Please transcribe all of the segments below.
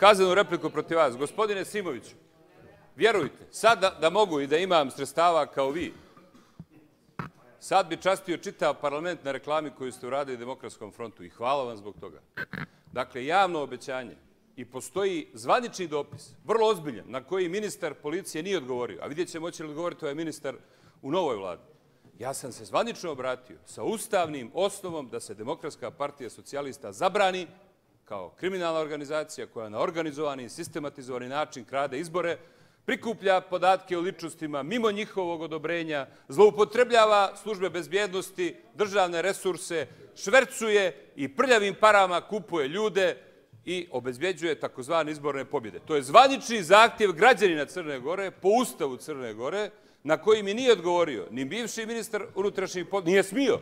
kazanu repliku protiv vas. Gospodine Simoviću, vjerujte, sad da, da mogu i da imam sredstava kao vi, sad bi častio čitav parlament na reklami koju ste uradili Demokratskom frontu i hvala vam zbog toga. Dakle, javno obećanje i postoji zvanični dopis, vrlo ozbiljan, na koji ministar policije nije odgovorio, a vidjet ćemo će li odgovoriti ovaj ministar u novoj vladi. Ja sam se zvanično obratio sa ustavnim osnovom da se Demokratska partija socijalista zabrani kao kriminalna organizacija koja na organizovani i sistematizovani način krade izbore, prikuplja podatke o ličnostima mimo njihovog odobrenja, zloupotrebljava službe bezbjednosti, državne resurse, švercuje i prljavim parama kupuje ljude i obezbjeđuje takozvane izborne pobjede. To je zvanični zahtjev građanina Crne Gore po ustavu Crne Gore, na koji mi nije odgovorio ni bivši ministar unutrašnjih pobjeda, Nije smio.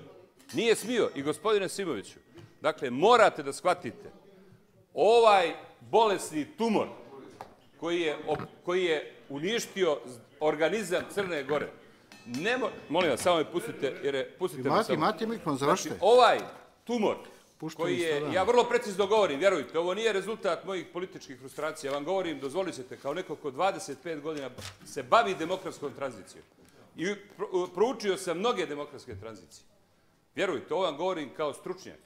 Nije smio. I gospodine Simoviću, dakle, morate da shvatite ovaj bolesni tumor koji je, koji je uništio organizam Crne Gore. Molim vas, samo me pustite, jer je, pustite imate, Imate mikrofon, završite. Znači, ovaj tumor, koji je, ja vrlo precizno govorim, vjerujte, ovo nije rezultat mojih političkih frustracija, vam govorim, dozvolit ćete, kao neko ko 25 godina se bavi demokratskom tranzicijom. I proučio sam mnoge demokratske tranzicije. Vjerujte, ovo vam govorim kao stručnjak,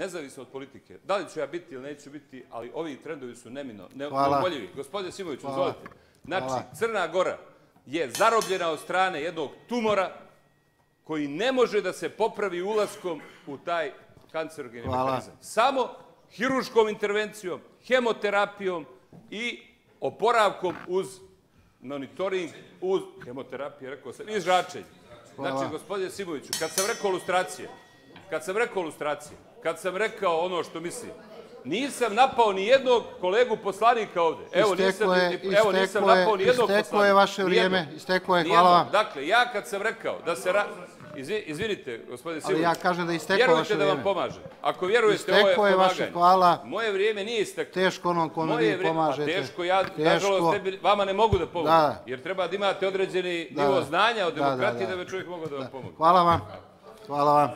nezavisno od politike. Da li ću ja biti ili neću biti, ali ovi trendovi su nemino, neumoljivi. Gospodine Simović, dozvolite. Znači, Crna Gora je zarobljena od strane jednog tumora koji ne može da se popravi ulaskom u taj kancerogeni mehanizam. Samo hiruškom intervencijom, hemoterapijom i oporavkom uz monitoring, uz hemoterapiju, rekao sam, i zračenje. Znači, gospodine Simoviću, kad sam rekao ilustracije, kad sam rekao ilustracije, kad sam rekao ono što mislim, nisam napao ni jednog kolegu poslanika ovde. Evo, nisam, evo, nisam napao ni jednog poslanika. Isteklo je vaše vrijeme, isteklo je, hvala vam. Dakle, ja kad sam rekao da se... Izvinite, gospodine Simović. Ali ja kažem da isteklo vaše vrijeme. Vjerujte da vam pomažem. Ako vjerujete, ovo je pomaganje. vaše, hvala. Moje vrijeme nije isteklo. Teško onom kome vi pomažete. Teško, ja, nažalost, vama ne mogu da pomogu. Jer treba da imate određeni nivo znanja o demokratiji da bi čovjek mogu da vam pomogu. Hvala vam. Hvala vam.